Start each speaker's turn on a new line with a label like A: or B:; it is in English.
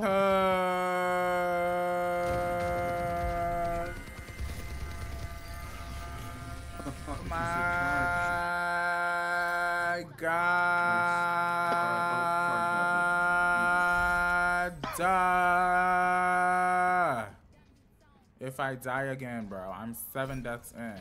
A: What?
B: My God. Duh. If I die again, bro, I'm seven deaths in.